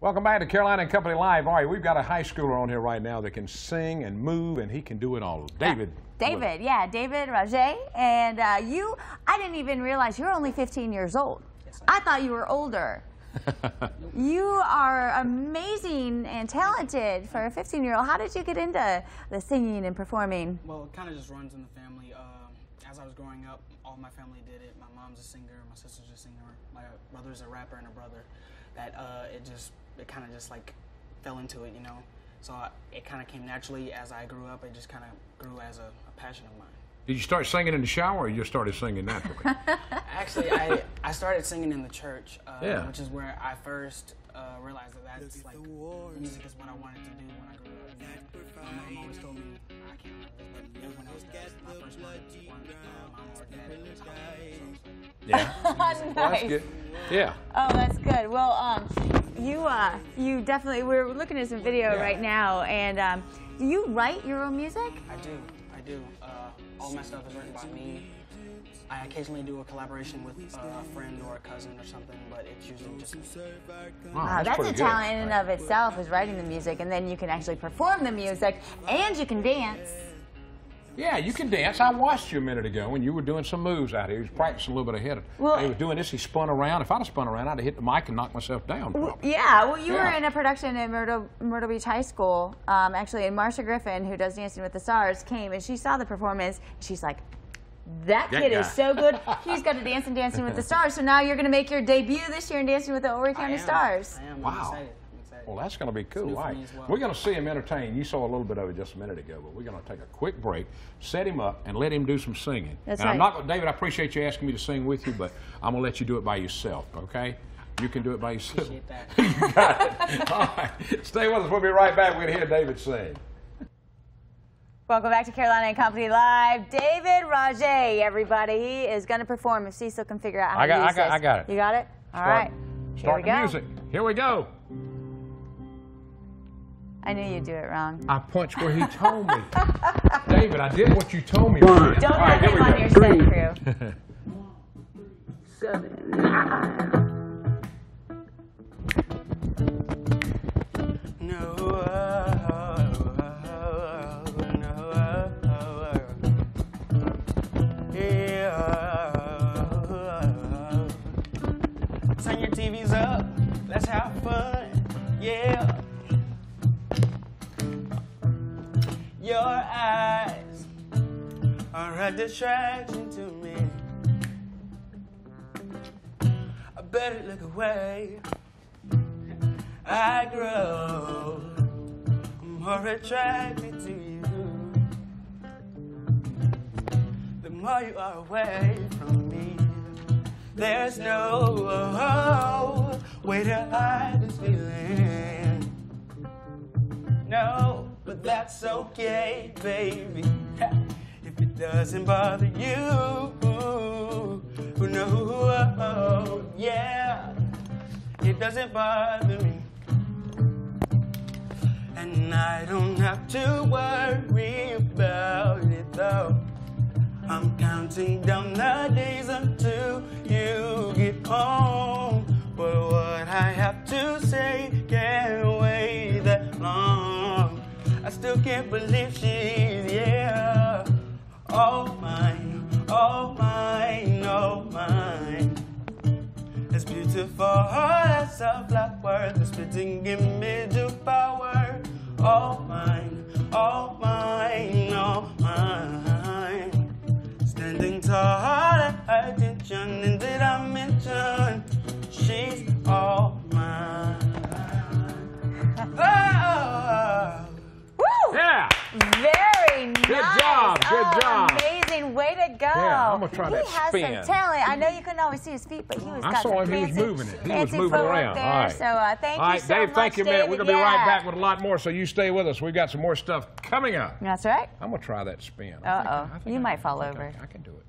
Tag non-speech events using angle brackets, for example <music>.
Welcome back to Carolina and Company Live. All right, we've got a high schooler on here right now that can sing and move, and he can do it all. David. David, yeah, David Rahjae'. And uh, you, I didn't even realize you're only 15 years old. I thought you were older. <laughs> you are amazing and talented for a 15 year old. How did you get into the singing and performing? Well, it kind of just runs in the family. Uh, as I was growing up, all my family did it. My mom's a singer, my sister's a singer, my brother's a rapper, and a brother. That uh, it just it kind of just like fell into it, you know. So I, it kind of came naturally as I grew up. It just kind of grew as a, a, passion of mine. Did you start singing in the shower, or you just started singing naturally? <laughs> Actually, I, I started singing in the church, uh, yeah. which is where I first uh, realized that that's like music is what I wanted to do when I grew up. My mom always told me I can't live but everyone else does. My first one, uh, mom or dad, yeah. <laughs> nice. Well, that's good. Yeah. Oh, that's good. Well, um, you uh, you definitely we're looking at some video yeah. right now, and um, do you write your own music? I do. I do. Uh, all my stuff is written by me. I occasionally do a collaboration with a friend or a cousin or something, but it's usually just me. Wow, wow that's, that's a talent in and of itself is writing the music, and then you can actually perform the music, and you can dance. Yeah, you can dance. I watched you a minute ago when you were doing some moves out here. He was practicing a little bit ahead of. Well, he was doing this. He spun around. If I'd have spun around, I'd have hit the mic and knocked myself down. Well, yeah. Well, you yeah. were in a production at Myrtle, Myrtle Beach High School. Um, actually, and Marcia Griffin, who does Dancing with the Stars, came and she saw the performance. she's like, that kid is so good. <laughs> He's got to dance and Dancing with the Stars. So now you're going to make your debut this year in Dancing with the Horry County Stars. I am. Wow. Well, that's going to be cool. Right. Well. We're going to see him entertain. You saw a little bit of it just a minute ago, but we're going to take a quick break, set him up, and let him do some singing. That's and right. I'm not, David. I appreciate you asking me to sing with you, but I'm going to let you do it by yourself. Okay? You can do it by yourself. Appreciate that. <laughs> you got it. All right. Stay with us. We'll be right back. We're going to hear David sing. Welcome back to Carolina and Company Live. David Rahjae', everybody. He is going to perform if Cecil can figure out how I got, to use I got, this. I got it. You got it? All start, right. Start Here we the go. music. Here we go. I knew you'd do it wrong. I punched where he told me. <laughs> David, I did what you told me. One. Don't All have right, him on your Three. set crew. Seven, nine. Turn your TVs up. Let's have fun. Yeah. Your eyes are a distraction to me. I better look away. I grow more attracted to you. The more you are away from me, there's no way to hide this feeling. That's okay, baby. If it doesn't bother you, who no, yeah, it doesn't bother me. And I don't have to worry about it though. I'm counting down I still can't believe she's, yeah, oh, all mine, all mine, all mine. It's beautiful, that's a flat word, the splitting image of power. All mine, all mine, go. Yeah, I'm going to try he that has spin. some talent. I know you couldn't always see his feet, but he was I got saw some him. fancy, he was moving it. He was moving around. There. All right. So uh, thank All you so Dave, much, thank you, man. We're going to yeah. be right back with a lot more, so you stay with us. We've got some more stuff coming up. That's right. I'm going to try that spin. Uh-oh. You I, might fall I over. I, I can do it.